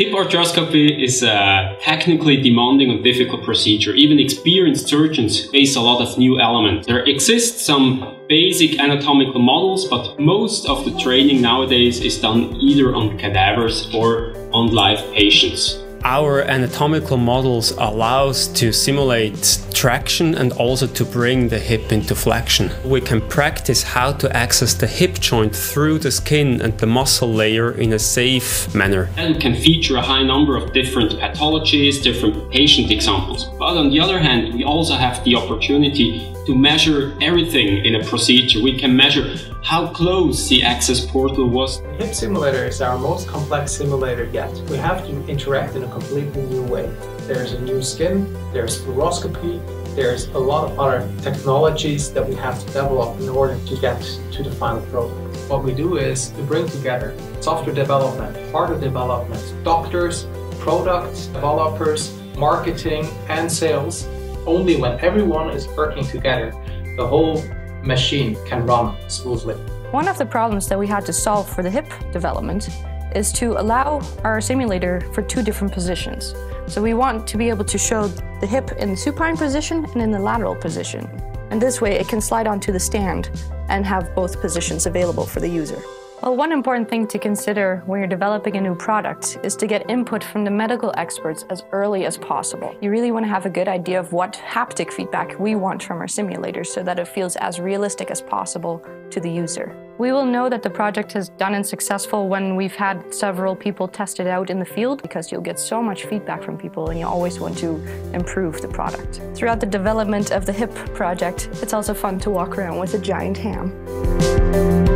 Hip arthroscopy is a technically demanding and difficult procedure. Even experienced surgeons face a lot of new elements. There exist some basic anatomical models, but most of the training nowadays is done either on cadavers or on live patients. Our anatomical models allow us to simulate traction and also to bring the hip into flexion. We can practice how to access the hip joint through the skin and the muscle layer in a safe manner. And can feature a high number of different pathologies, different patient examples. But on the other hand, we also have the opportunity to measure everything in a procedure. We can measure how close the access portal was. HIP simulator is our most complex simulator yet. We have to interact in a completely new way. There's a new skin, there's fluoroscopy, there's a lot of other technologies that we have to develop in order to get to the final product. What we do is to bring together software development, hardware development, doctors, product developers, marketing, and sales. Only when everyone is working together, the whole machine can run smoothly. One of the problems that we had to solve for the hip development is to allow our simulator for two different positions. So we want to be able to show the hip in the supine position and in the lateral position. And this way it can slide onto the stand and have both positions available for the user. Well, one important thing to consider when you're developing a new product is to get input from the medical experts as early as possible. You really want to have a good idea of what haptic feedback we want from our simulators so that it feels as realistic as possible to the user. We will know that the project has done and successful when we've had several people test it out in the field because you'll get so much feedback from people and you always want to improve the product. Throughout the development of the HIP project, it's also fun to walk around with a giant ham.